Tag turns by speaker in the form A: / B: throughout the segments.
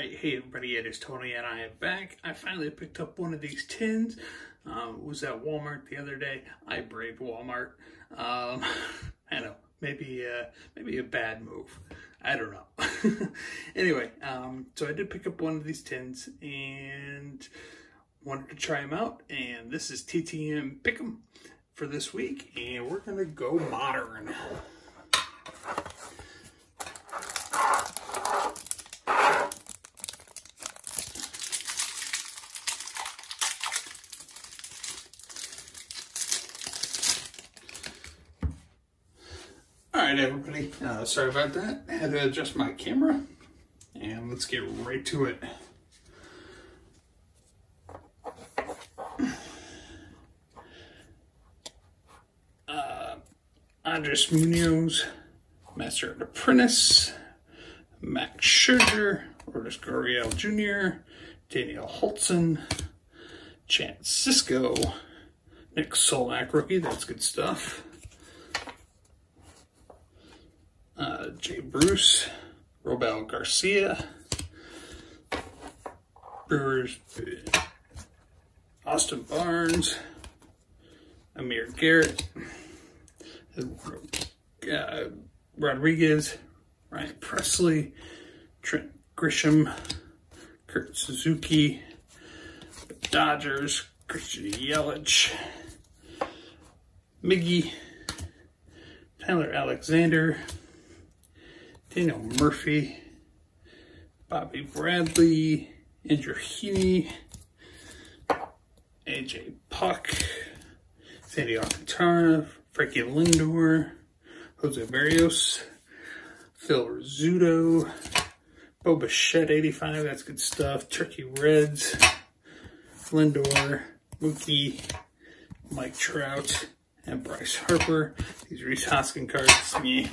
A: right, hey everybody, it is Tony and I am back. I finally picked up one of these tins. Um, was at Walmart the other day. I braved Walmart. Um, I know, maybe uh, maybe a bad move. I don't know. anyway, um, so I did pick up one of these tins and wanted to try them out. And this is TTM Pick'em for this week, and we're gonna go modern. Right, everybody. Uh, sorry about that. I had to adjust my camera, and let's get right to it. Uh, Andres Munoz, Master and Apprentice, Max Scherzer, Lourdes Gurriel Jr., Daniel Hultzen, Chance Sisco, Nick Solak rookie, that's good stuff. Jay Bruce, Robel Garcia, Brewers, Austin Barnes, Amir Garrett, uh, Rodriguez, Ryan Pressly, Trent Grisham, Kurt Suzuki, Dodgers, Christian Yelich, Miggy, Tyler Alexander, Daniel Murphy, Bobby Bradley, Andrew Heaney, AJ Puk, Sandy Alcantara, Frankie Lindor, Jose Berrios, Phil Rizzuto, Bo Bichette 85, that's good stuff, Turkey Reds, Lindor, Mookie, Mike Trout, and Bryce Harper. These Rhys Hoskin cards, me.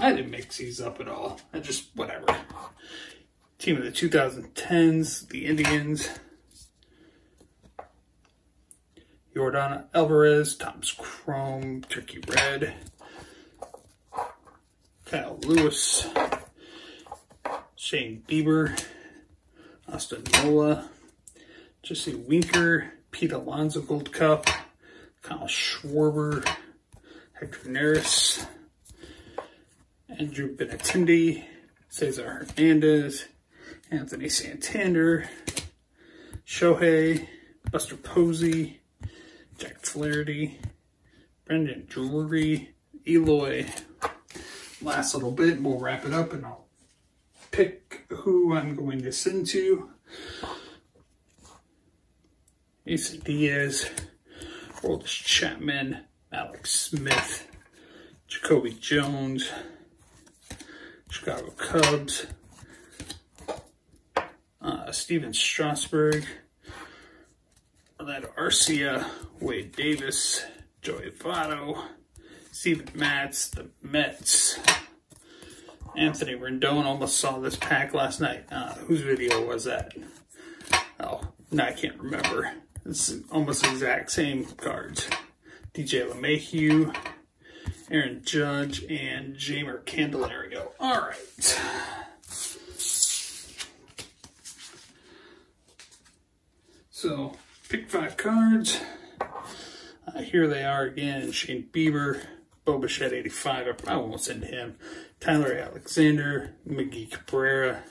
A: I didn't mix these up at all. I just, whatever. Team of the 2010s, the Indians. Yordan Alvarez, Topps Chrome, Turkey Red. Kyle Lewis. Shane Bieber. Austin Nola. Jesse Winker. Pete Alonso Gold Cup. Kyle Schwarber. Hector Neris. Andrew Benintendi, Cesar Hernandez, Anthony Santander, Shohei, Buster Posey, Jack Flaherty, Brandon Drury, Eloy. Last little bit, we'll wrap it up and I'll pick who I'm going to send to. Ace Diaz, Aroldis Chapman, Alex Smith, Jacoby Jones, Chicago Cubs, uh, Stephen Strasburg, Orlando Arcia, Wade Davis, Joey Votto, Steven Matz, the Mets, Anthony Rendon. Almost saw this pack last night. Uh, whose video was that? Oh, no, I can't remember. It's almost the exact same cards. DJ LeMahieu, Aaron Judge, and Jeimer Candelario. All right. So, pick five cards. Uh, here they are again. Shane Bieber, Bo 85. I probably won't send him. Tyler Alexander, Miggy Cabrera,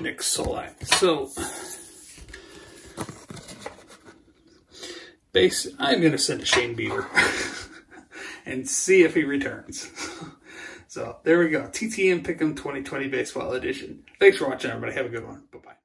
A: Nick Solak. So, base, I'm going to send Shane Bieber. and see if he returns. so there we go. TTM Pick'em 2020 Baseball Edition. Thanks for watching, everybody. Have a good one. Bye-bye.